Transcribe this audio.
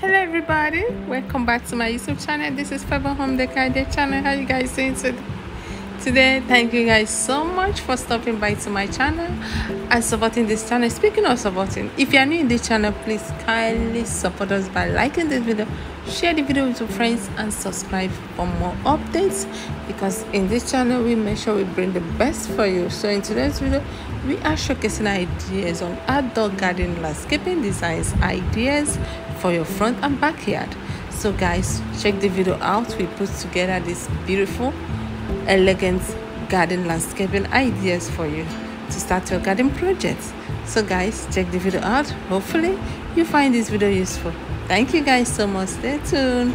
hello everybody. Welcome back to my youtube channel. This is Favour Home Decor channel. How you guys doing today today. Thank you guys so much for stopping by to my channel and supporting this channel. Speaking of supporting if you are new in this channel please kindly support us by liking this video share the video with your friends and subscribe for more updates because in this channel we make sure we bring the best for you. So in today's video we are showcasing ideas on outdoor garden landscaping designs ideas for your front and backyard. So guys check the video out. We put together this beautiful elegant garden landscaping ideas for you to start your garden project so guys check the video out. Hopefully you find this video useful. Thank you guys so much. Stay tuned